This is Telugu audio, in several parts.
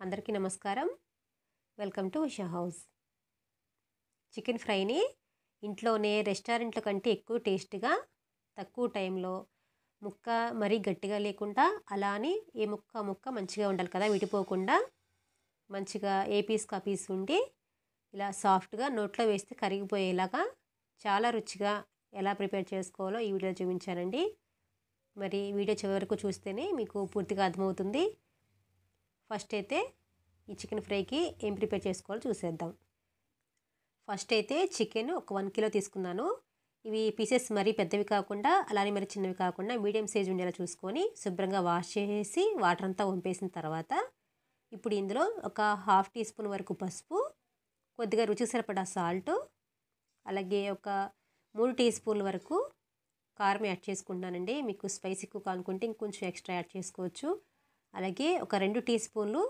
అందరికీ నమస్కారం. Welcome to Usha house. Chicken ఫ్రైని ఇంట్లోనే రెస్టారెంట్ల కంటే ఎక్కువ టేస్ట్గా తక్కువ టైంలో ముక్క మరీ గట్టిగా లేకుండా అలా అని ఏ ముక్క ముక్క మంచిగా ఉండాలి కదా విడిపోకుండా మంచిగా ఏ పీస్ కా పీస్ ఉండి ఇలా సాఫ్ట్గా నోట్లో వేస్తే కరిగిపోయేలాగా చాలా రుచిగా ఎలా ప్రిపేర్ చేసుకోవాలో ఈ వీడియో చూపించానండి. మరి వీడియో చివరి వరకు చూస్తేనే మీకు పూర్తిగా అర్థమవుతుంది. ఫస్ట్ అయితే ఈ చికెన్ ఫ్రైకి ఏం ప్రిపేర్ చేసుకోవాలో చూసేద్దాం. ఫస్ట్ అయితే చికెన్ ఒక వన్ కిలో తీసుకున్నాను. ఇవి పీసెస్ మరీ పెద్దవి కాకుండా అలానే మరి చిన్నవి కాకుండా మీడియం సైజ్ ఉండేలా చూసుకొని శుభ్రంగా వాష్ చేసి వాటర్ అంతా వంపేసిన తర్వాత ఇప్పుడు ఇందులో ఒక హాఫ్ టీ స్పూన్ వరకు పసుపు కొద్దిగా రుచికి సరిపడా సాల్ట్ అలాగే ఒక మూడు టీ స్పూన్ల వరకు కారం యాడ్ చేసుకుంటున్నానండి. మీకు స్పైస్ ఎక్కువ కానుకుంటే ఇంకొంచెం ఎక్స్ట్రా యాడ్ చేసుకోవచ్చు. అలాగే ఒక రెండు టీ స్పూన్లు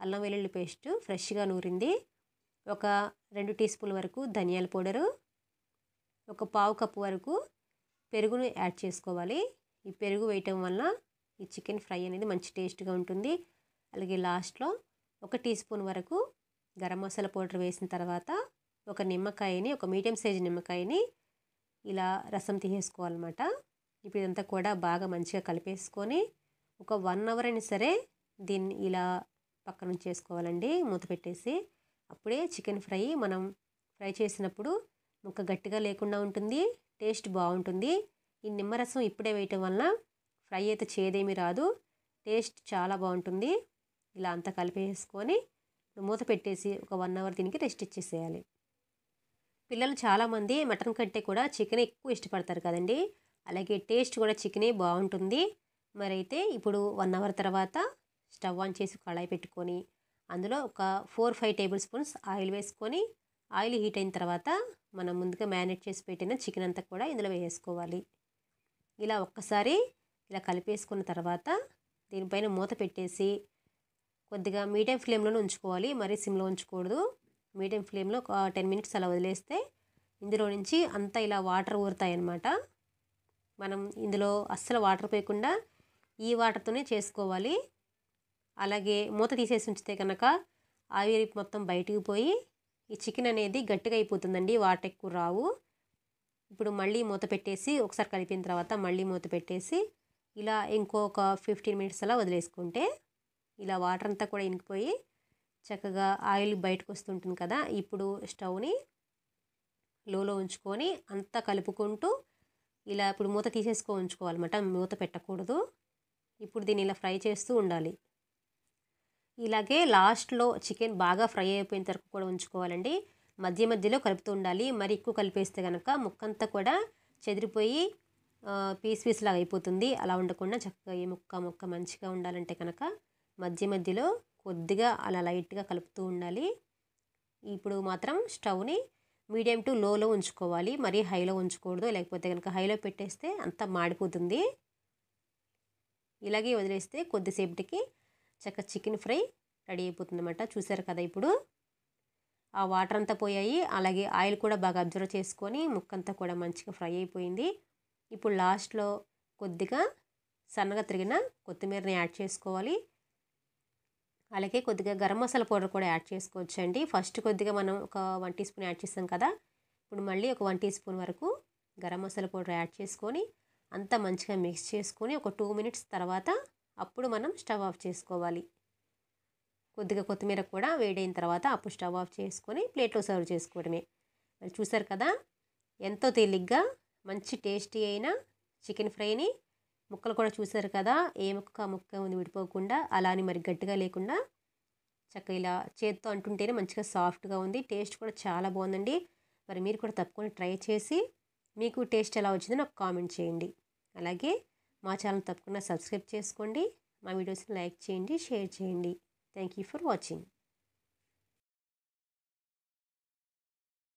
అల్లం వెల్లుల్లి పేస్టు ఫ్రెష్గా నూరింది. ఒక రెండు టీ స్పూన్ల వరకు ధనియాల పౌడరు. ఒక పావు కప్పు వరకు పెరుగును యాడ్ చేసుకోవాలి. ఈ పెరుగు వేయటం వల్ల ఈ చికెన్ ఫ్రై అనేది మంచి టేస్ట్గా ఉంటుంది. అలాగే లాస్ట్లో ఒక టీ స్పూన్ వరకు గరం మసాలా పౌడర్ వేసిన తర్వాత ఒక నిమ్మకాయని ఒక మీడియం సైజ్ నిమ్మకాయని ఇలా రసం తీసేసుకోవాలన్నమాట. ఇప్పుడు ఇదంతా కూడా బాగా మంచిగా కలిపేసుకొని ఒక వన్ అవర్ అయినా సరే దీన్ని ఇలా పక్కన చేసుకోవాలండి. మూత పెట్టేసి అప్పుడే చికెన్ ఫ్రై మనం ఫ్రై చేసినప్పుడు ముక్క గట్టిగా లేకుండా ఉంటుంది టేస్ట్ బాగుంటుంది. ఈ నిమ్మరసం ఇప్పుడే వేయటం వలన ఫ్రై అయితే చేదేమీ రాదు టేస్ట్ చాలా బాగుంటుంది. ఇలా అంతా కలిపేసుకొని మూత పెట్టేసి ఒక వన్ అవర్ దీనికి రెస్ట్ ఇచ్చేసేయాలి. పిల్లలు చాలామంది మటన్ కంటే కూడా చికెన్ ఎక్కువ ఇష్టపడతారు కదండి. అలాగే టేస్ట్ కూడా చికెనే బాగుంటుంది. మరైతే ఇప్పుడు వన్ అవర్ తర్వాత స్టవ్ ఆన్ చేసి కళాయి పెట్టుకొని అందులో ఒక four five tablespoons oil వేసుకొని ఆయిల్ హీట్ అయిన తర్వాత మనం ముందుగా మ్యారినేట్ చేసి పెట్టిన చికెన్ అంతా కూడా ఇందులో వేసుకోవాలి. ఇలా ఒక్కసారి ఇలా కలిపేసుకున్న తర్వాత దీనిపైన మూత పెట్టేసి కొద్దిగా మీడియం ఫ్లేమ్లోనే ఉంచుకోవాలి. మరీ సిమ్లో ఉంచకూడదు. మీడియం ఫ్లేమ్లో ఒక టెన్ మినిట్స్ అలా వదిలేస్తే ఇందులో నుంచి అంతా ఇలా వాటర్ ఊరుతాయి అన్నమాట మనం ఇందులో అస్సలు వాటర్ పోయకుండా ఈ వాటర్తోనే చేసుకోవాలి. అలాగే మూత తీసేసి ఉంచితే కనుక ఆవిరి మొత్తం బయటికి పోయి ఈ చికెన్ అనేది గట్టిగా అయిపోతుందండి వాటర్ ఎక్కువ రావు. ఇప్పుడు మళ్ళీ మూత పెట్టేసి ఒకసారి కలిపిన తర్వాత మళ్ళీ మూత పెట్టేసి ఇలా ఇంకొక ఫిఫ్టీన్ మినిట్స్ అలా వదిలేసుకుంటే ఇలా వాటర్ అంతా కూడా ఇంకిపోయి చక్కగా ఆయిల్ బయటకు వస్తుంటుంది కదా ఇప్పుడు స్టవ్ని లోలో ఉంచుకొని అంతా కలుపుకుంటూ ఇలా ఇప్పుడు మూత తీసేసుకో ఉంచుకోవాలన్నమాట మూత పెట్టకూడదు. ఇప్పుడు దీన్ని ఇలా ఫ్రై చేస్తూ ఉండాలి. ఇలాగే లాస్ట్లో చికెన్ బాగా ఫ్రై అయిపోయిన వరకు కూడా ఉంచుకోవాలండి. మధ్య మధ్యలో కలుపుతూ ఉండాలి. మరి ఎక్కువ కలిపేస్తే కనుక ముక్కంతా కూడా చెదిరిపోయి పీస్ పీస్ లాగా అయిపోతుంది. అలా ఉండకుండా చక్కగా ఈ ముక్క ముక్క మంచిగా ఉండాలంటే కనుక మధ్య మధ్యలో కొద్దిగా అలా లైట్గా కలుపుతూ ఉండాలి. ఇప్పుడు మాత్రం స్టవ్ని మీడియం టు లోలో ఉంచుకోవాలి. మరీ హైలో ఉంచకూడదు. లేకపోతే కనుక హైలో పెట్టేస్తే అంతా మాడిపోతుంది. ఇలాగే వదిలేస్తే కొద్దిసేపటికి చక్క చికెన్ ఫ్రై రెడీ అయిపోతుంది అనమాట చూసారు కదా ఇప్పుడు? ఆ వాటర్ అంతా పోయాయి. అలాగే ఆయిల్ కూడా బాగా అబ్జర్వ్ చేసుకొని ముక్కంతా కూడా మంచిగా ఫ్రై అయిపోయింది. ఇప్పుడు లాస్ట్లో కొద్దిగా సన్నగా తిరిగిన కొత్తిమీరని యాడ్ చేసుకోవాలి. అలాగే కొద్దిగా గరం మసాలా పౌడర్ కూడా యాడ్ చేసుకోవచ్చు అండి ఫస్ట్ కొద్దిగా మనం ఒక వన్ టీ స్పూన్ యాడ్ చేస్తాం కదా. ఇప్పుడు మళ్ళీ ఒక వన్ టీ స్పూన్ వరకు గరం మసాలా పౌడర్ యాడ్ చేసుకొని అంతా మంచిగా మిక్స్ చేసుకొని ఒక టూ మినిట్స్ తర్వాత అప్పుడు మనం స్టవ్ ఆఫ్ చేసుకోవాలి. కొద్దిగా కొత్తిమీర కూడా వేడైన తర్వాత అప్పుడు స్టవ్ ఆఫ్ చేసుకొని ప్లేట్లో సర్వ్ చేసుకోవడమే. మరి చూసారు కదా ఎంతో తేలిగ్గా మంచి టేస్టీ అయిన చికెన్ ఫ్రైని ముక్కలు కూడా చూసారు కదా ఏ ముక్క ముక్క ఉంది విడిపోకుండా అలా అని మరి గట్టిగా లేకుండా చక్కగా ఇలా చేత్తో అంటుంటేనే మంచిగా సాఫ్ట్గా ఉంది. టేస్ట్ కూడా చాలా బాగుందండి. మరి మీరు కూడా తప్పకుండా ట్రై చేసి మీకు టేస్ట్ ఎలా వచ్చిందో నాకు కామెంట్ చేయండి. అలాగే మా ఛానల్ తప్పకుండా సబ్స్క్రైబ్ చేసుకోండి. మా వీడియోస్ని లైక్ చేయండి షేర్ చేయండి. Thank you for watching.